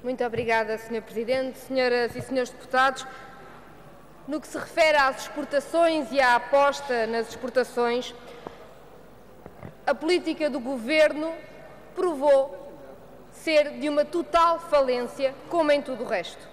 Muito obrigada, Sr. Presidente. Senhoras e senhores deputados, no que se refere às exportações e à aposta nas exportações, a política do Governo provou ser de uma total falência, como em tudo o resto.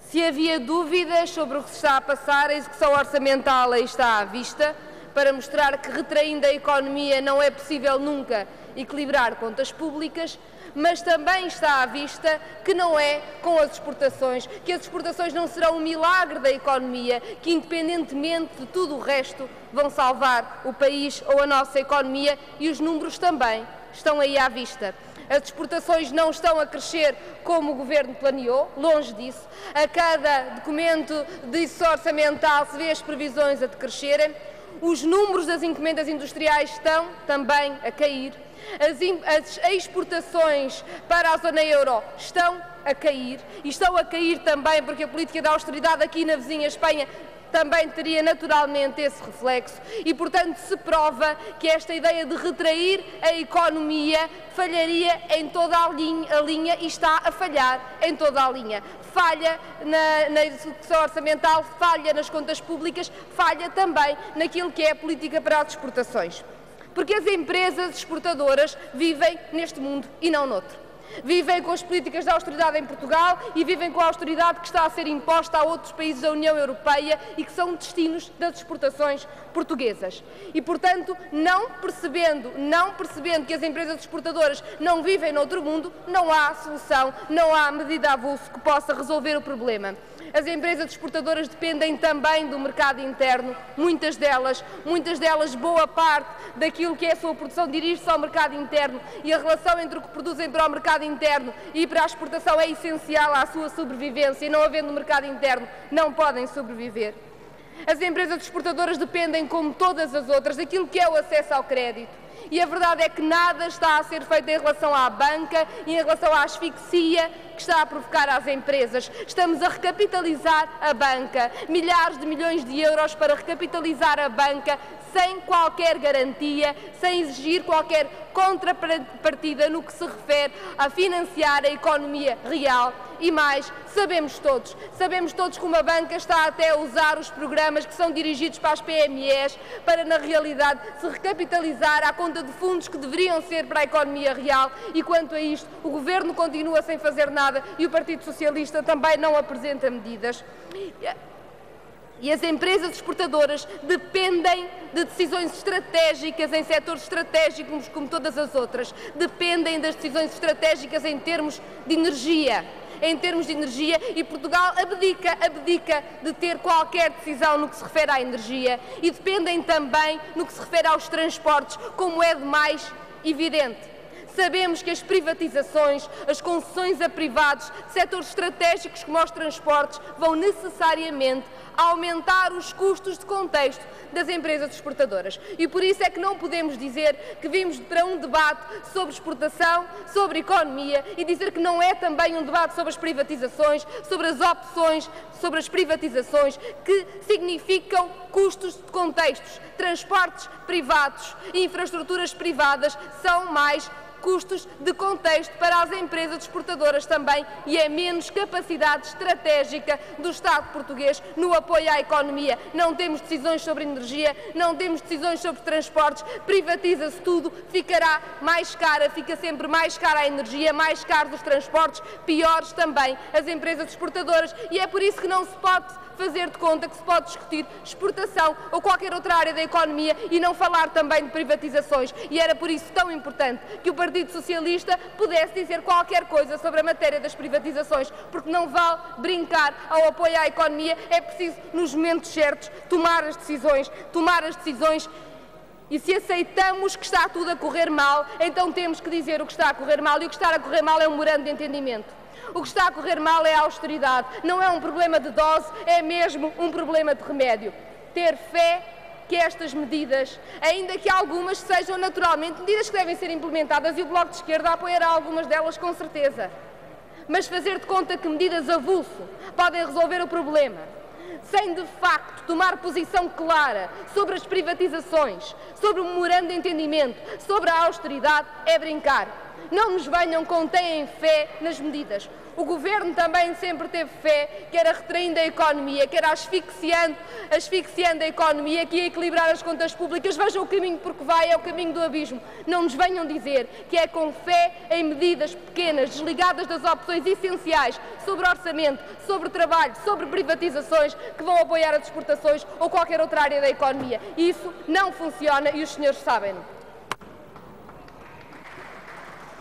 Se havia dúvidas sobre o que se está a passar, a execução orçamental aí está à vista, para mostrar que retraindo a economia não é possível nunca equilibrar contas públicas, mas também está à vista que não é com as exportações, que as exportações não serão um milagre da economia, que independentemente de tudo o resto vão salvar o país ou a nossa economia e os números também estão aí à vista. As exportações não estão a crescer como o Governo planeou, longe disso. A cada documento de orçamental se vê as previsões a decrescerem. Os números das encomendas industriais estão também a cair. As, as exportações para a zona euro estão a cair e estão a cair também porque a política da austeridade aqui na vizinha Espanha também teria naturalmente esse reflexo e, portanto, se prova que esta ideia de retrair a economia falharia em toda a linha, a linha e está a falhar em toda a linha. Falha na, na execução orçamental, falha nas contas públicas, falha também naquilo que é a política para as exportações. Porque as empresas exportadoras vivem neste mundo e não noutro. Vivem com as políticas de austeridade em Portugal e vivem com a austeridade que está a ser imposta a outros países da União Europeia e que são destinos das exportações portuguesas. E, portanto, não percebendo, não percebendo que as empresas exportadoras não vivem noutro mundo, não há solução, não há medida avulso que possa resolver o problema. As empresas exportadoras dependem também do mercado interno, muitas delas, muitas delas, boa parte daquilo que é a sua produção dirige-se ao mercado interno e a relação entre o que produzem para o mercado interno e para a exportação é essencial à sua sobrevivência e não havendo mercado interno não podem sobreviver. As empresas exportadoras dependem, como todas as outras, daquilo que é o acesso ao crédito e a verdade é que nada está a ser feito em relação à banca e em relação à asfixia que está a provocar às empresas. Estamos a recapitalizar a banca, milhares de milhões de euros para recapitalizar a banca sem qualquer garantia, sem exigir qualquer contrapartida no que se refere a financiar a economia real. E mais, sabemos todos, sabemos todos que uma banca está até a usar os programas que são dirigidos para as PMEs para, na realidade, se recapitalizar à conta de fundos que deveriam ser para a economia real. E quanto a isto, o Governo continua sem fazer nada e o Partido Socialista também não apresenta medidas. E as empresas exportadoras dependem de decisões estratégicas em setores estratégicos como todas as outras. Dependem das decisões estratégicas em termos de energia. Em termos de energia, e Portugal abdica, abdica de ter qualquer decisão no que se refere à energia e dependem também no que se refere aos transportes, como é de mais evidente. Sabemos que as privatizações, as concessões a privados, setores estratégicos como os transportes, vão necessariamente aumentar os custos de contexto das empresas exportadoras. E por isso é que não podemos dizer que vimos para um debate sobre exportação, sobre economia e dizer que não é também um debate sobre as privatizações, sobre as opções, sobre as privatizações, que significam custos de contextos. Transportes privados infraestruturas privadas são mais custos de contexto para as empresas exportadoras também e é menos capacidade estratégica do Estado português no apoio à economia. Não temos decisões sobre energia, não temos decisões sobre transportes, privatiza-se tudo, ficará mais cara, fica sempre mais cara a energia, mais caro os transportes, piores também as empresas exportadoras e é por isso que não se pode fazer de conta que se pode discutir exportação ou qualquer outra área da economia e não falar também de privatizações. E era por isso tão importante que o Partido Socialista pudesse dizer qualquer coisa sobre a matéria das privatizações, porque não vale brincar ao apoio à economia, é preciso, nos momentos certos, tomar as decisões, tomar as decisões e se aceitamos que está tudo a correr mal, então temos que dizer o que está a correr mal, e o que está a correr mal é um memorando de entendimento. O que está a correr mal é a austeridade. Não é um problema de dose, é mesmo um problema de remédio. Ter fé que estas medidas, ainda que algumas sejam naturalmente medidas que devem ser implementadas e o Bloco de Esquerda apoiará algumas delas com certeza. Mas fazer de conta que medidas avulso podem resolver o problema, sem de facto tomar posição clara sobre as privatizações, sobre o memorando de entendimento, sobre a austeridade, é brincar. Não nos venham com têm fé nas medidas. O Governo também sempre teve fé que era retraindo a economia, que era asfixiando, asfixiando a economia, que ia equilibrar as contas públicas. Vejam o caminho porque vai, é o caminho do abismo. Não nos venham dizer que é com fé em medidas pequenas, desligadas das opções essenciais sobre orçamento, sobre trabalho, sobre privatizações, que vão apoiar as exportações ou qualquer outra área da economia. Isso não funciona e os senhores sabem. -no.